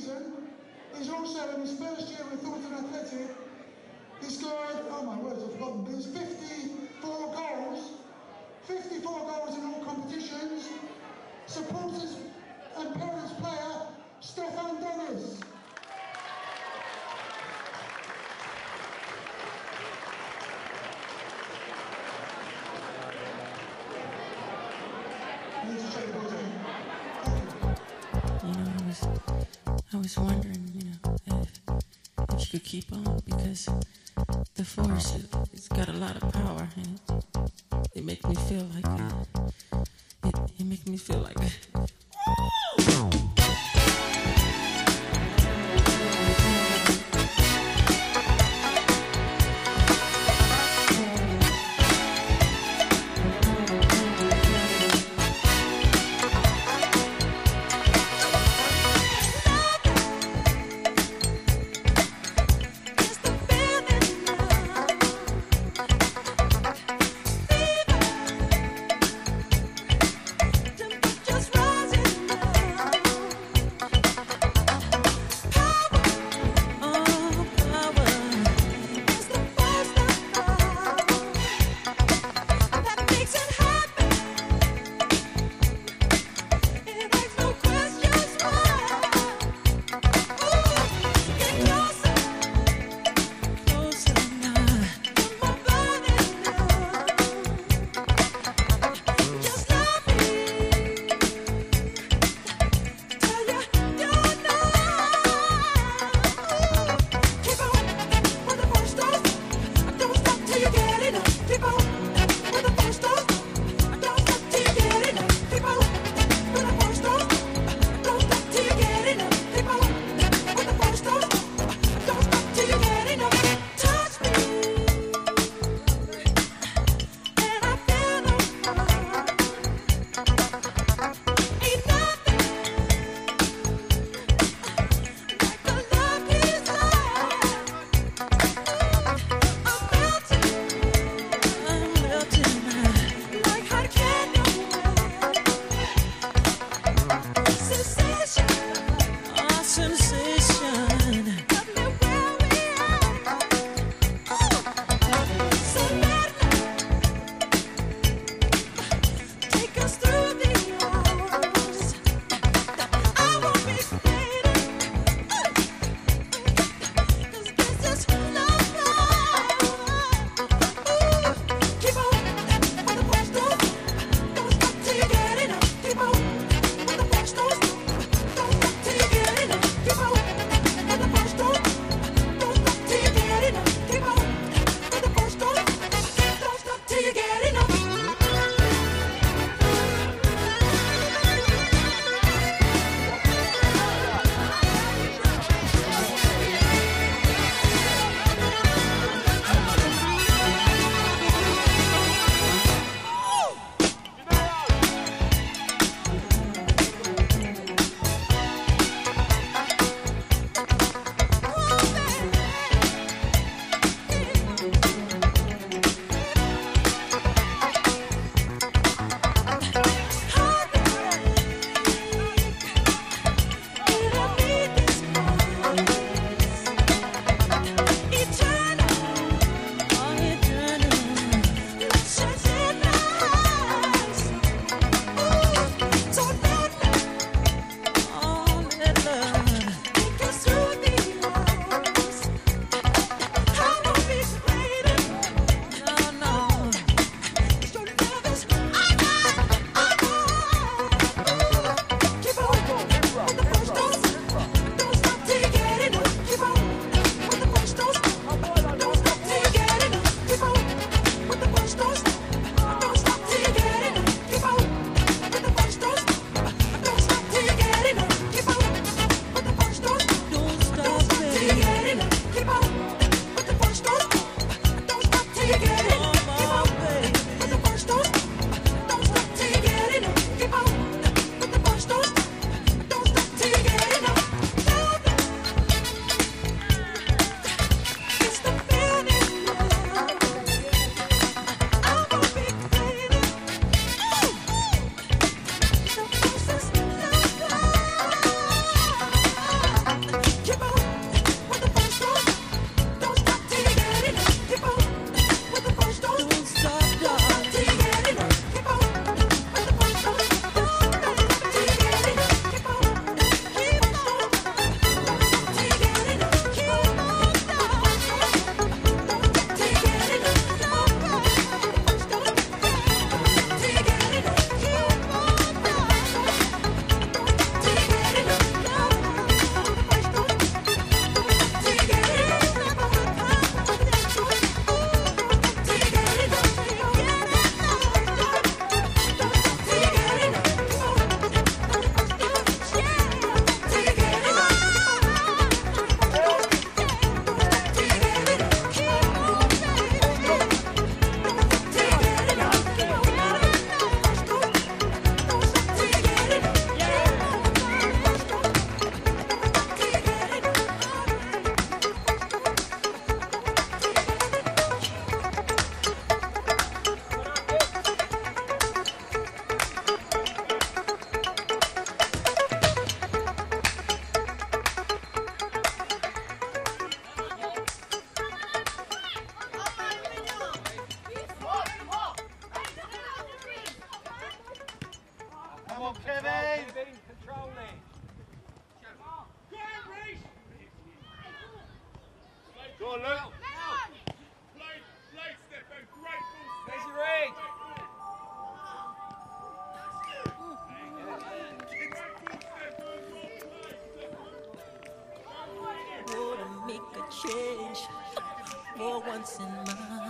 season. He's also in his first year with Thornton Athletic. He scored, oh my words, I've forgotten, but it's 54 goals. 54 goals in all competitions. Supporters and parents player, Stefan Dennis. Was wondering, you know, if, if you could keep on because the force, it, it's got a lot of power and it, it makes me feel like, uh, it, it makes me feel like, change for once in my.